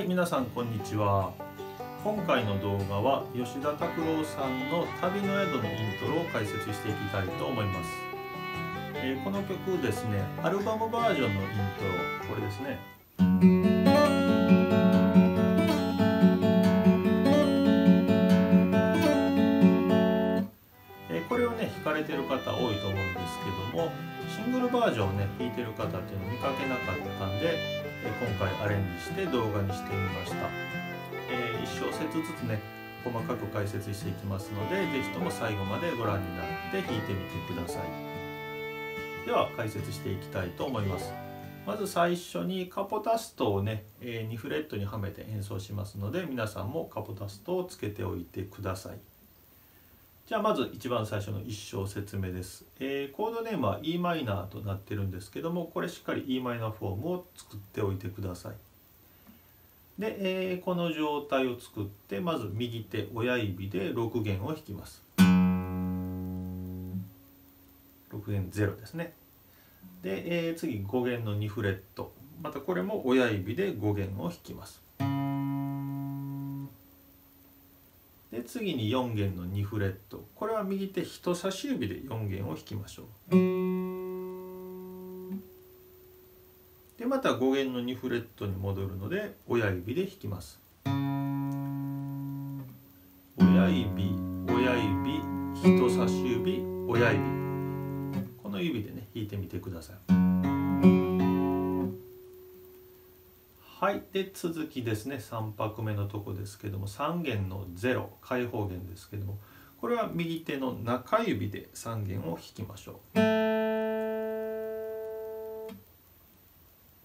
はい皆さんこんにちは。今回の動画は吉田拓郎さんの旅の宿のイントロを解説していきたいと思います、えー、この曲ですねアルバムバージョンのイントロ。これですね。これをね弾かれてる方多いと思うんですけどもシングルバージョンをね弾いてる方っていうのを見かけなかったんで今回アレンジして動画にしてみました、えー、1小節ずつね細かく解説していきますので是非とも最後までご覧になって弾いてみてください。では解説していきたいと思います。まず最初にカポタストをね2フレットにはめて演奏しますので皆さんもカポタストをつけておいてください。じゃあまず一番最初の1小節目です、えー、コードネームは e マイナーとなってるんですけどもこれしっかり e マイナーフォームを作っておいてください。で、えー、この状態を作ってまず右手親指で6弦を弾きます。6弦0ですね。で、えー、次5弦の2フレット。またこれも親指で5弦を弾きます。次に4弦の2フレット。これは右手人差し指で4弦を弾きましょう。でまた5弦の2フレットに戻るので親指で弾きます。親指親指人差し指親指。この指でね弾いてみてください。はいで続きですね。3拍目のとこですけども3弦の0開放弦ですけどもこれは右手の中指で3弦を弾きましょう。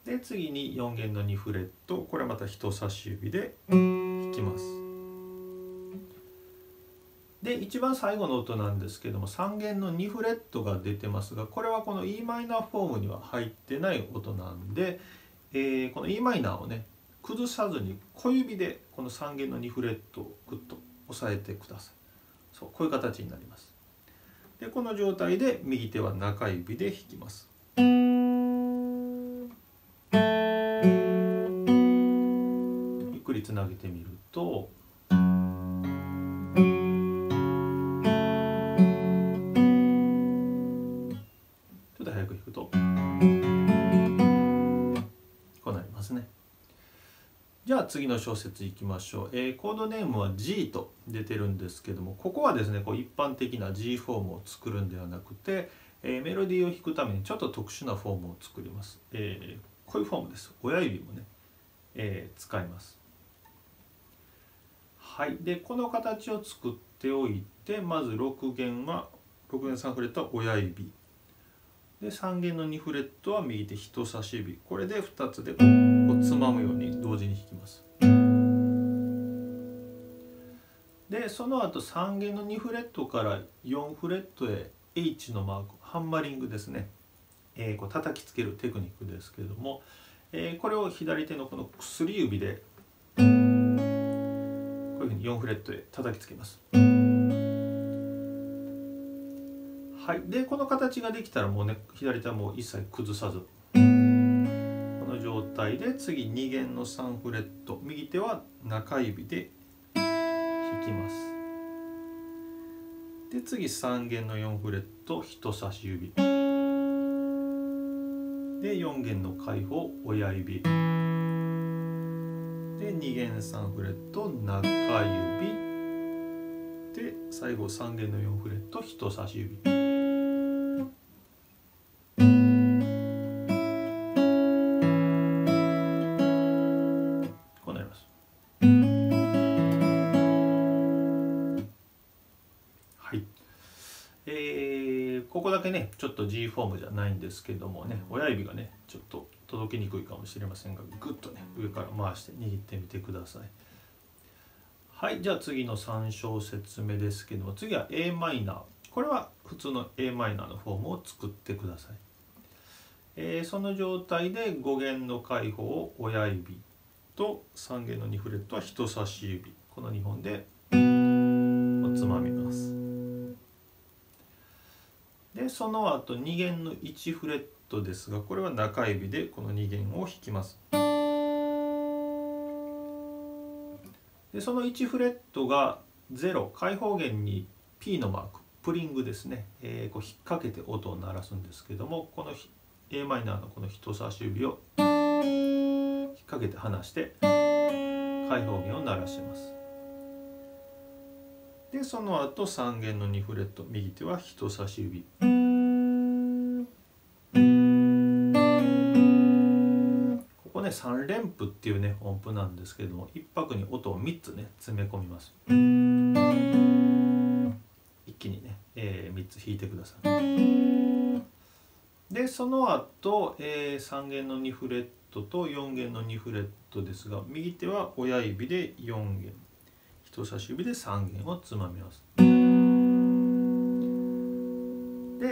で次に4弦の2フレットこれまた人差し指で弾きます。で一番最後の音なんですけども3弦の2フレットが出てますがこれはこの e マイナーフォームには入ってない音なんでえー、この e マイナーをね崩さずに小指でこの3弦の2フレットをグッと押さえてください。そうこういう形になります。でこの状態で右手は中指で弾きます。ゆっくりつなげてみると次の小説いきましょう、えー、コードネームは G と出てるんですけどもここはですねこう一般的な G フォームを作るんではなくて、えー、メロディーを弾くためにちょっと特殊なフォームを作ります、えー、こういうフォームです。親指もね、え使います。はい。でこの形を作っておいてまず6弦は6弦3フレットは親指。で3弦の2フレットは右手人差し指。これで2つでつまむように同時に弾きます。でその後3弦の2フレットから4フレットへ H のマークハンマリングですね、えー、こう叩きつけるテクニックですけれども、えー、これを左手のこの薬指でこういうふうに4フレットへ叩きつけます。はい、でこの形ができたらもうね左手はもう一切崩さず。態で次2弦の3フレット右手は中指で弾きます。で次3弦の4フレット人差し指。で4弦の開放親指。で2弦3フレット中指。で最後3弦の4フレット人差し指。ここだけねちょっと G フォームじゃないんですけどもね親指がねちょっと届きにくいかもしれませんがグッとね上から回して握ってみてください。はいじゃあ次の3小節目ですけども次は a マイナー。これは普通の a マイナーのフォームを作ってください、えー、その状態で5弦の開放を親指と3弦の2フレットは人差し指。この2本でつまみますでその後2弦の1フレットですがこれは中指でこの2弦を弾きます。でその1フレットが0開放弦に P のマークプリングですね、えー、こう引っ掛けて音を鳴らすんですけどもこの a マイナーのこの人差し指を引っ掛けて離して開放弦を鳴らします。でその後3弦の2フレット右手は人差し指。3連符っていうね音符なんですけれども1拍に音を3つね詰め込みます。一気にね、えー、3つ弾いてください。でその後、えー、3弦の2フレットと4弦の2フレットですが右手は親指で4弦人差し指で3弦をつまみます。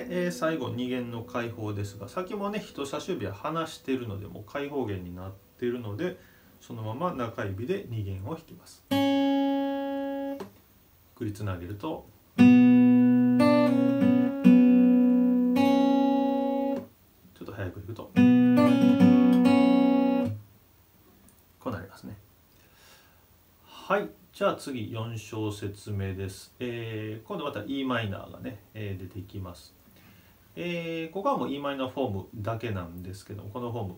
で、えー、最後2弦の開放ですが先もね人差し指は離しているのでもう開放弦になっているのでそのまま中指で2弦を弾きます。繰りつなげるとちょっと早く弾くとこうなりますね。はいじゃあ次4小節目です、えー、今度また e マイナーがね、えー、出てきますえー、ここはもう e マイナーフォームだけなんですけどもこのフォーム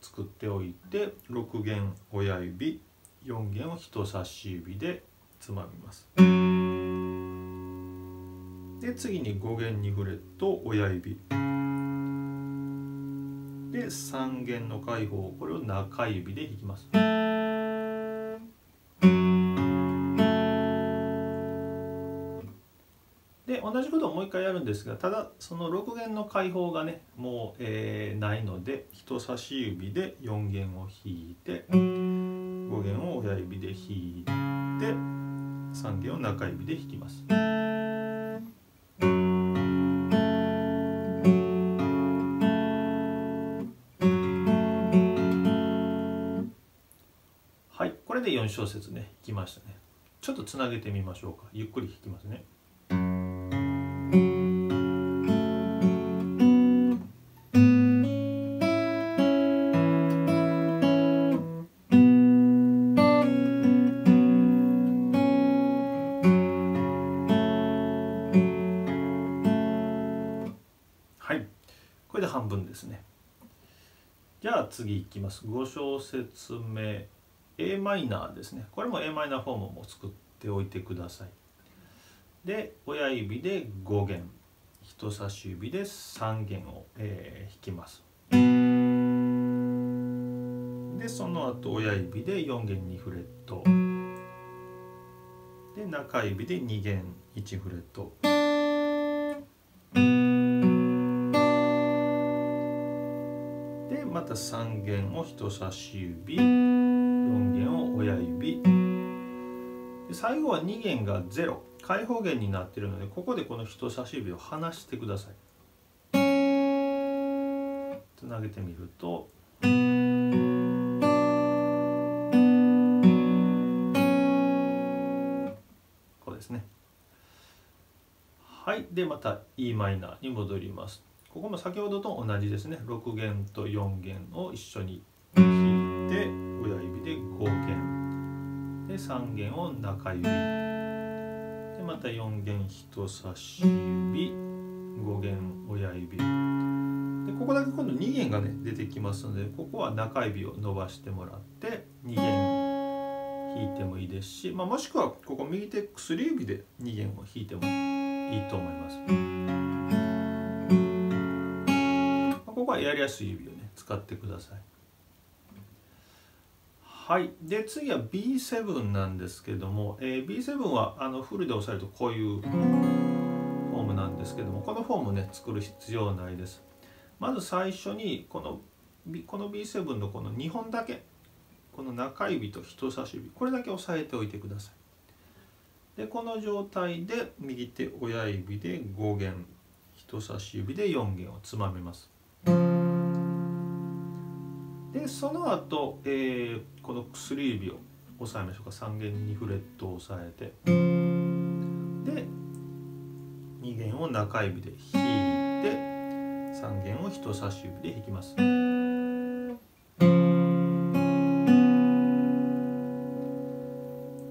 作っておいて6弦親指4弦を人差し指でつまみます。で次に5弦2フレット親指。で3弦の開放これを中指で弾きます。同じことをもう一回やるんですがただその6弦の開放がねもう、えー、ないので人差し指で4弦を弾いて5弦を親指で弾いて3弦を中指で弾きます。はいこれで4小節ね弾きましたねちょっとつなげてみましょうかゆっくり弾きますね。次いきます。5小節目。A マイナーですね。これも a マイナーフォームも作っておいてください。で親指で5弦。人差し指で3弦を、えー、弾きます。でその後親指で4弦2フレット。で中指で2弦1フレット。でまた3弦を人差し指4弦を親指。で最後は2弦が0開放弦になっているのでここでこの人差し指を離してください。つなげてみると。こうですね。はい。でまた e マイナーに戻りますここも先ほどと同じですね。6弦と4弦を一緒に弾いて親指で5弦。で3弦を中指。でまた4弦人差し指5弦親指。でここだけ今度2弦がね出てきますのでここは中指を伸ばしてもらって2弦弾いてもいいですし、まあ、もしくはここ右手薬指で2弦を弾いてもいいと思います。はやりやすい指をね使ってください。はい。で次は B7 なんですけども、えー、B7 はあのフルで押さえるとこういうフォームなんですけどもこのフォームね作る必要ないです。まず最初にこのこの B7 のこの2本だけこの中指と人差し指これだけ押さえておいてください。でこの状態で右手親指で5弦人差し指で4弦をつまみます。でその後、えー、この薬指を押さえましょうか。3弦2フレットを押さえて。で2弦を中指で弾いて3弦を人差し指で弾きます。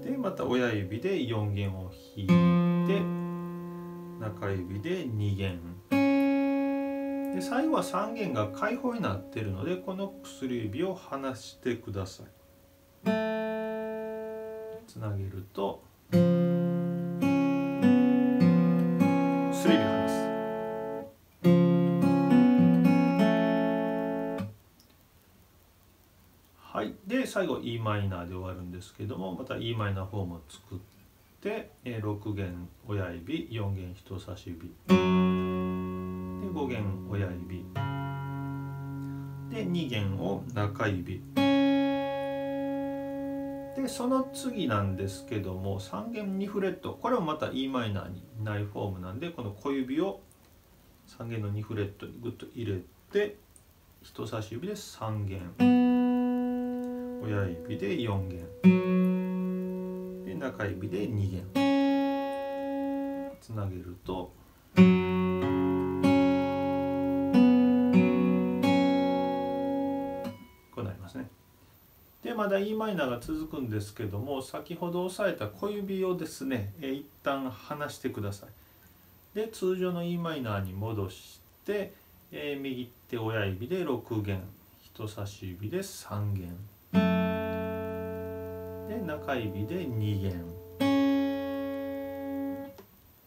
でまた親指で4弦を弾いて中指で2弦。で最後は3弦が開放になっているのでこの薬指を離してください。つなげると薬指離す。はい。で最後 e マイナーで終わるんですけどもまた e マイナーフォームを作って6弦親指4弦人差し指。で5弦親指。で2弦を中指。でその次なんですけども3弦2フレット。これもまた e マイナーにないフォームなんでこの小指を3弦の2フレットにグッと入れて人差し指で3弦。親指で4弦で中指で2弦つなげるとでまだ e マイナーが続くんですけども先ほど押さえた小指をですね一旦離してください。で通常の e マイナーに戻して、えー、右手親指で6弦人差し指で3弦。で中指で2弦。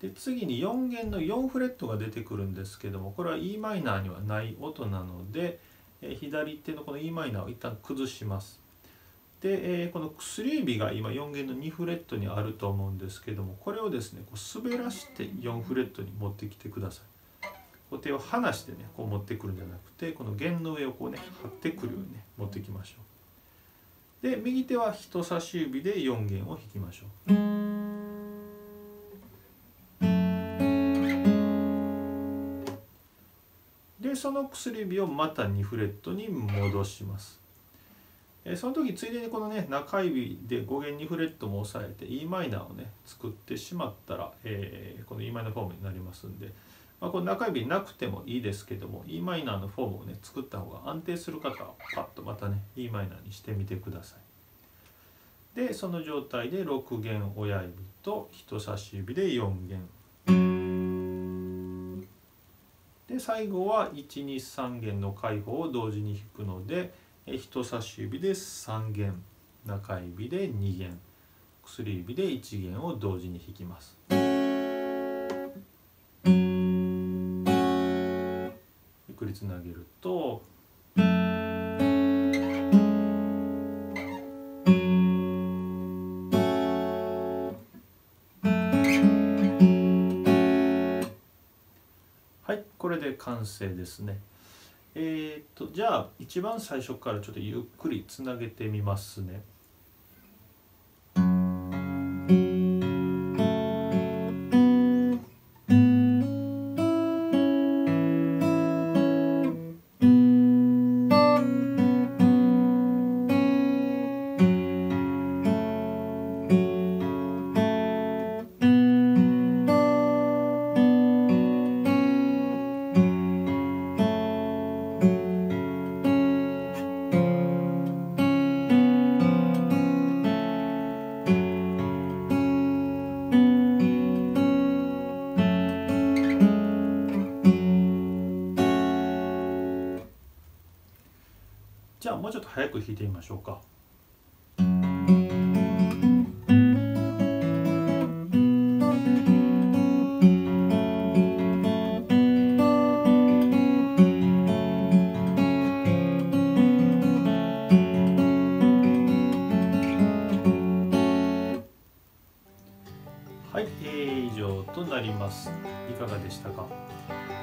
で次に4弦の4フレットが出てくるんですけどもこれは e マイナーにはない音なので、え左手のこの e マイナーを一旦崩します。で、えこの薬指が今4弦の2フレットにあると思うんですけどもこれをですねこう滑らして4フレットに持ってきてくださいこう手を離してねこう持ってくるんじゃなくてこの弦の上をこうね張ってくるようにね持ってきましょうで右手は人差し指で4弦を弾きましょう。でその薬指をまた2フレットに戻します。えその時ついでにこのね中指で5弦2フレットも押さえて e マイナーをね作ってしまったら、えー、この e マイナーフォームになりますんで、まあ、この中指なくてもいいですけども e マイナーのフォームをね作った方が安定する方はパッとまたね e マイナーにしてみてください。でその状態で6弦親指と人差し指で4弦。で最後は123弦の開放を同時に弾くので人差し指で3弦中指で2弦薬指で1弦を同時に弾きます。ゆっくりつなげるとはいこれで完成ですねえー、っとじゃあ一番最初からちょっとゆっくりつなげてみますね。ゃあもうちょっと早く弾いてみましょうか。はい、えー、以上となります。いかがでしたか？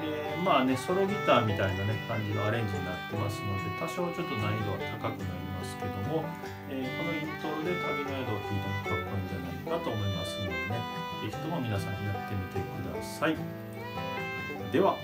えー、まあねソロギターみたいなね感じのアレンジになってますので多少ちょっと難易度は高くなりますけども、えー、このイントロで旅の宿を弾いてもかっこいいんじゃないかと思いますのでね是非とも皆さんやってみてください。では